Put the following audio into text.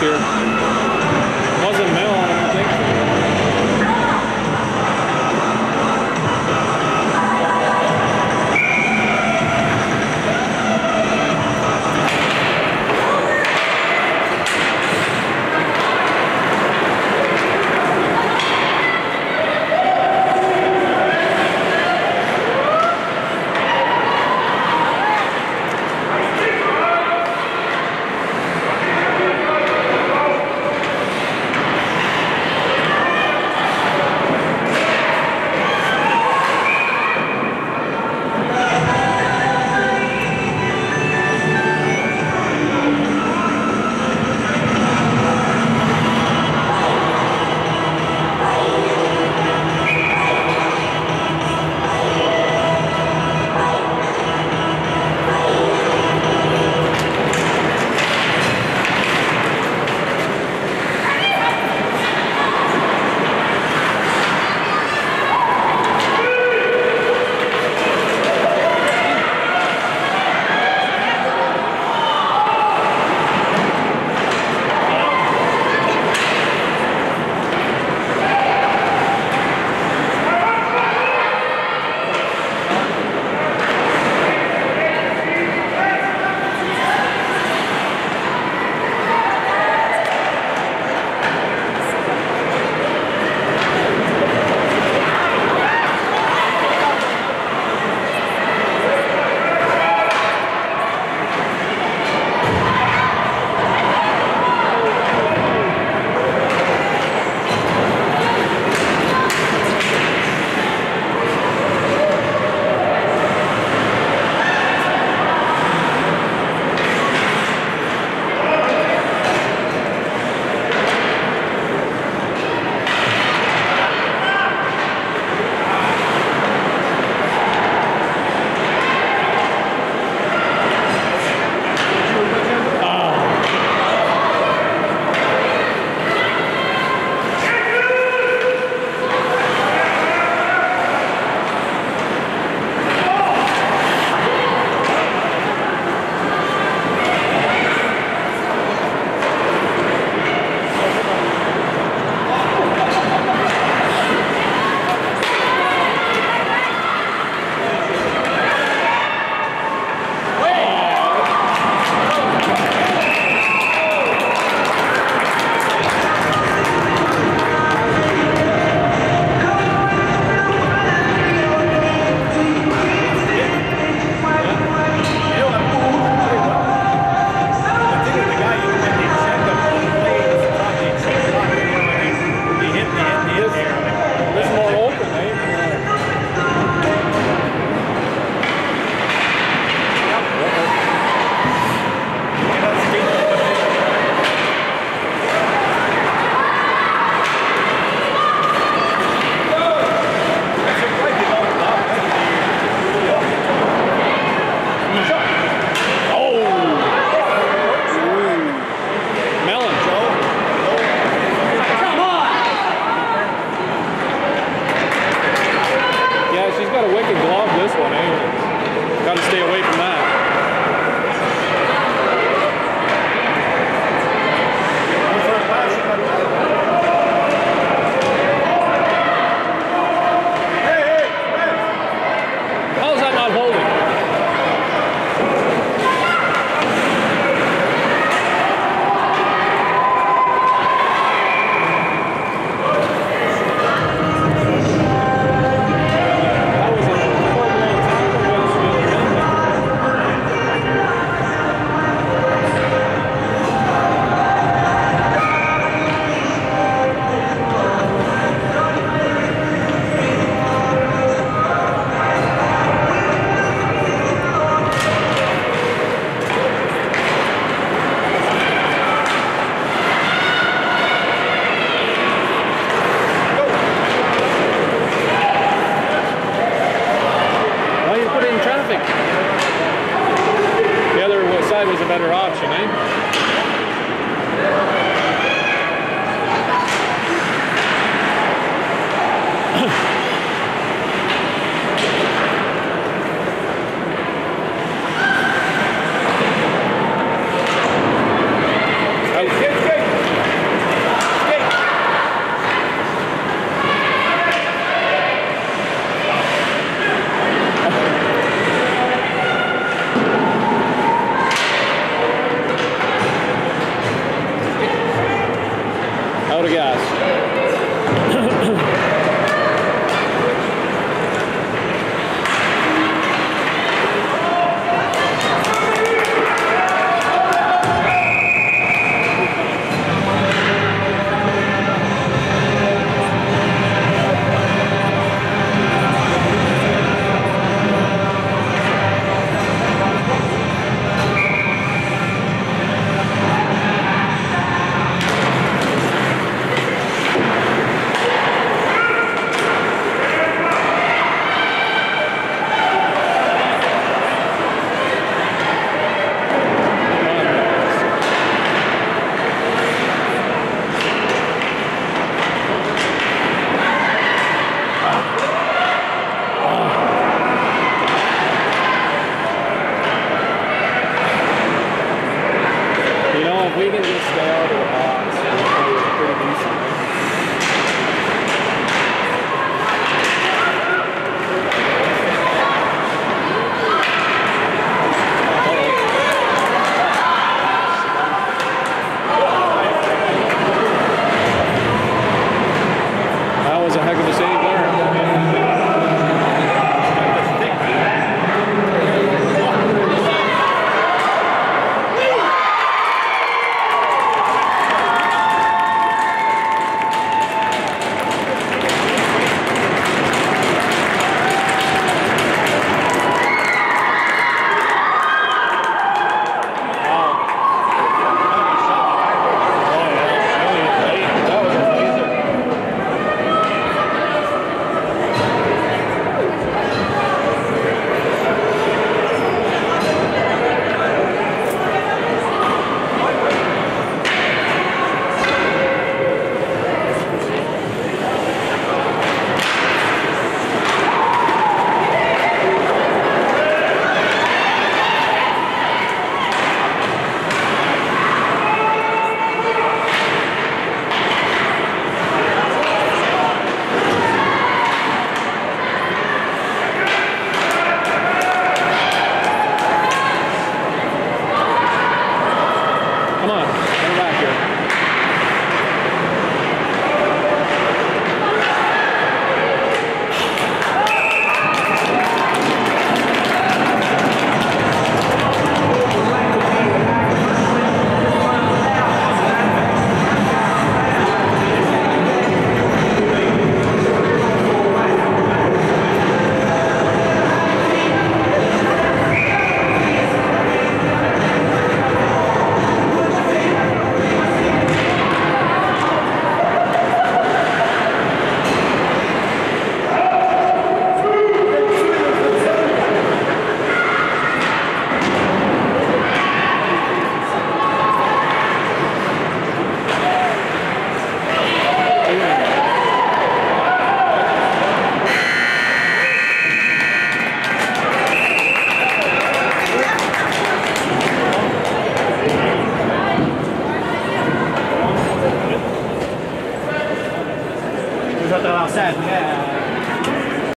here.